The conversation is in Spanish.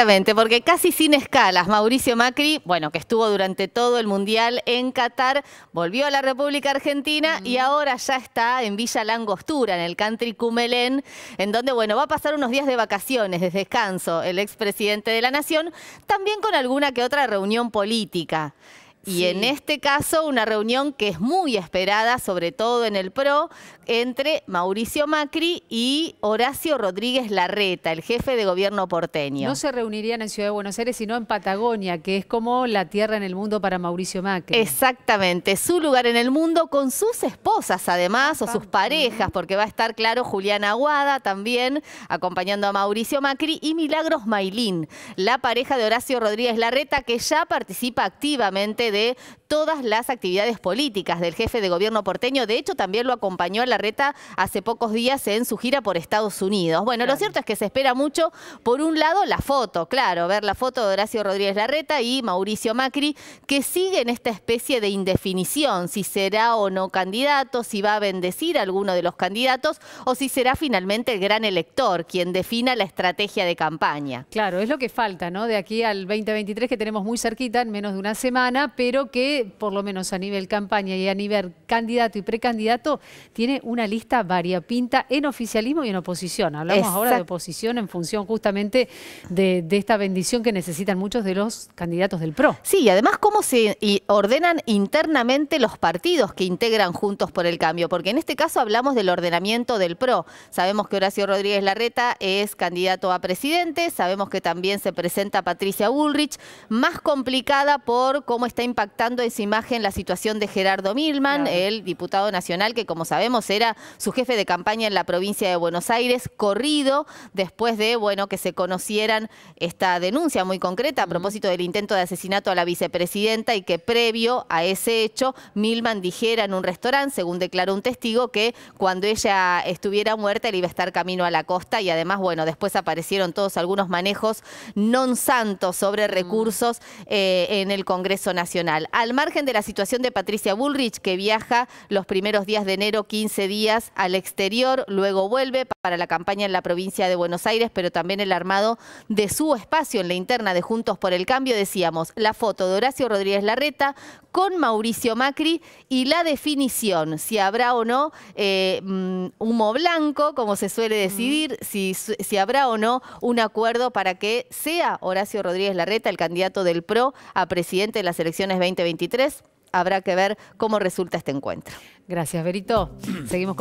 Exactamente, porque casi sin escalas, Mauricio Macri, bueno, que estuvo durante todo el Mundial en Qatar, volvió a la República Argentina y ahora ya está en Villa Langostura, en el country Cumelén, en donde, bueno, va a pasar unos días de vacaciones, de descanso, el expresidente de la Nación, también con alguna que otra reunión política. Y en este caso, una reunión que es muy esperada, sobre todo en el PRO, entre Mauricio Macri y Horacio Rodríguez Larreta, el jefe de gobierno porteño. No se reunirían en Ciudad de Buenos Aires, sino en Patagonia, que es como la tierra en el mundo para Mauricio Macri. Exactamente, su lugar en el mundo con sus esposas además, o sus parejas, porque va a estar, claro, Juliana Aguada también acompañando a Mauricio Macri y Milagros Mailín, la pareja de Horacio Rodríguez Larreta, que ya participa activamente de todas las actividades políticas del jefe de gobierno porteño. De hecho, también lo acompañó a Larreta hace pocos días en su gira por Estados Unidos. Bueno, lo cierto es que se espera mucho, por un lado, la foto, claro, ver la foto de Horacio Rodríguez Larreta y Mauricio Macri, que sigue en esta especie de indefinición, si será o no candidato, si va a bendecir a alguno de los candidatos o si será finalmente el gran elector quien defina la estrategia de campaña. Claro, es lo que falta, ¿no? De aquí al 2023 que tenemos muy cerquita, en menos de una semana, pero que por lo menos a nivel campaña y a nivel candidato y precandidato tiene una lista variapinta en oficialismo y en oposición. Hablamos ahora de oposición en función justamente de, esta bendición que necesitan muchos de los candidatos del PRO. Sí, y además cómo se ordenan internamente los partidos que integran Juntos por el Cambio, porque en este caso hablamos del ordenamiento del PRO. Sabemos que Horacio Rodríguez Larreta es candidato a presidente, sabemos que también se presenta Patricia Bullrich, más complicada por cómo está impactando esa imagen la situación de Gerardo Milman, el diputado nacional que como sabemos era su jefe de campaña en la provincia de Buenos Aires, corrido después de bueno que se conocieran esta denuncia muy concreta a propósito del intento de asesinato a la vicepresidenta y que previo a ese hecho Milman dijera en un restaurante, según declaró un testigo, que cuando ella estuviera muerta él iba a estar camino a la costa y además bueno después aparecieron todos algunos manejos non santos sobre recursos eh, en el Congreso Nacional al margen de la situación de Patricia Bullrich, que viaja los primeros días de enero 15 días al exterior, luego vuelve para la campaña en la provincia de Buenos Aires, pero también el armado de su espacio en la interna de Juntos por el Cambio, decíamos, la foto de Horacio Rodríguez Larreta con Mauricio Macri y la definición, si habrá o no eh, mm, humo blanco, como se suele decidir, si, si habrá o no un acuerdo para que sea Horacio Rodríguez Larreta el candidato del PRO a presidente de las elecciones 2023 habrá que ver cómo resulta este encuentro. Gracias, Berito. Seguimos